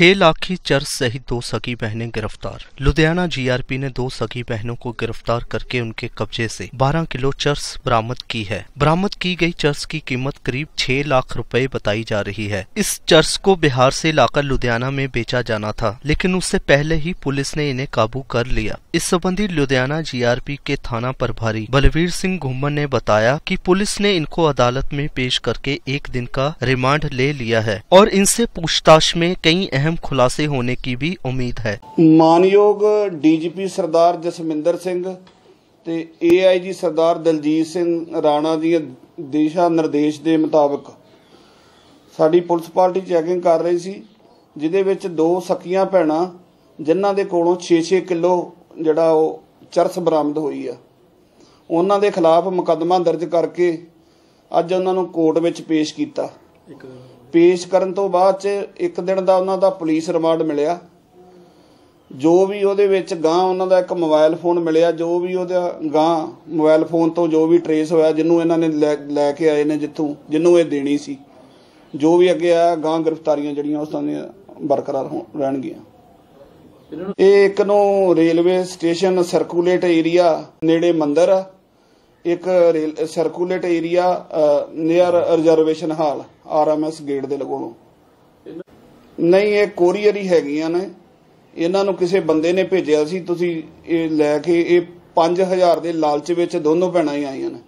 छह लाख की चर्च सहित दो सगी बहनें गिरफ़्तार। लुधियाना जीआरपी ने दो सगी बहनों को गिरफ़्तार करके उनके कब्जे से 12 किलो चर्च बरामद की है। बरामद की गई चर्च की कीमत करीब 6 लाख रुपए बताई जा रही है। इस चर्च को बिहार से लाकर लुधियाना में बेचा जाना था, लेकिन उससे पहले ही पुलिस ने इन्हें काबू कर लिया। इस संबंधी लुधियाना जीआरपी के थाना प्रभारी बलवीर सिंह घुम्मन ने बताया कि पुलिस ने इनको अदालत में पेश करके एक दिन का रिमांड ले लिया है और इनसे पूछताछ में कई अहम खुलासे होने की भी उम्मीद है ਮਾਨਯੋਗ ਡੀਜੀਪੀ ਸਰਦਾਰ ਜਸਮਿੰਦਰ ਸਿੰਘ ਤੇ ਏਆਈਜੀ ਸਰਦਾਰ ਦਲਜੀਤ ਸਿੰਘ ਰਾਣਾ ਦੀ ਦਿਸ਼ਾ ਨਿਰਦੇਸ਼ ਦੇ ਮੁਤਾਬਕ ਸਾਡੀ ਪੁਲਿਸ ਪਾਰਟੀ ਚੈਕਿੰਗ ਕਰ ਰਹੀ ਸੀ ਜਿਹਦੇ ਵਿੱਚ ਦੋ ਸਕੀਆਂ ਭੈਣਾਂ ਜਿਨ੍ਹਾਂ ਦੇ ਕੋਲੋਂ 6-6 ਕਿਲੋ ਜਿਹੜਾ ਉਹ ਚਰਸ ਬਰਾਮਦ ਹੋਈ ਆ ਉਹਨਾਂ ਦੇ ਖਿਲਾਫ ਮੁਕੱਦਮਾ ਦਰਜ ਕਰਕੇ ਅੱਜ ਉਹਨਾਂ ਨੂੰ ਕੋਰਟ ਵਿੱਚ ਪੇਸ਼ ਕੀਤਾ ਪੇਸ਼ ਕਰਨ ਤੋਂ ਬਾਅਦ ਚ ਇੱਕ ਦਿਨ ਦਾ ਉਹਨਾਂ ਦਾ ਪੁਲਿਸ ਰਿਮਾਂਡ ਮਿਲਿਆ। ਜੋ ਵੀ ਉਹਦੇ ਵਿੱਚ ਗਾਂ ਉਹਨਾਂ ਦਾ ਇੱਕ ਮੋਬਾਈਲ ਫੋਨ ਮਿਲਿਆ ਜੋ ਵੀ ਉਹਦਾ ਗਾਂ ਮੋਬਾਈਲ ਫੋਨ ਤੋਂ ਜੋ ਵੀ ਟਰੇਸ ਹੋਇਆ ਜਿਹਨੂੰ ਇਹਨਾਂ ਨੇ ਲੈ- ਕੇ ਆਏ ਨੇ ਜਿੱਥੋਂ ਜਿਹਨੂੰ ਇਹ ਦੇਣੀ ਸੀ। ਜੋ ਵੀ ਅੱਗੇ ਆਇਆ ਗਾਂ ਗ੍ਰਿਫਤਾਰੀਆਂ ਜਿਹੜੀਆਂ ਉਸ ਦੀਆਂ ਬਰਕਰਾਰ ਰਹਿਣਗੀਆਂ। ਇਹ ਇੱਕ ਨੂੰ ਰੇਲਵੇ ਸਟੇਸ਼ਨ ਸਰਕੂਲੇਟ ਏਰੀਆ ਨੇੜੇ ਮੰਦਰ ਆ। ਇੱਕ rail circulate area near reservation hall RMS gate ਦੇ ਲਗੋਂ ਨਹੀਂ, ਇਹ ਕੋਰੀਅਰ ਹੀ ਹੈਗੀਆਂ ਨੇ। ਇਹਨਾਂ ਨੂੰ ਕਿਸੇ ਬੰਦੇ ਨੇ ਭੇਜਿਆ ਸੀ। ਤੁਸੀਂ ਇਹ ਲੈ ਕੇ ਇਹ 5000 ਦੇ ਲਾਲਚ ਵਿੱਚ ਦੋਨੋਂ ਭੈਣਾਂ ਹੀ ਆਈਆਂ ਨੇ।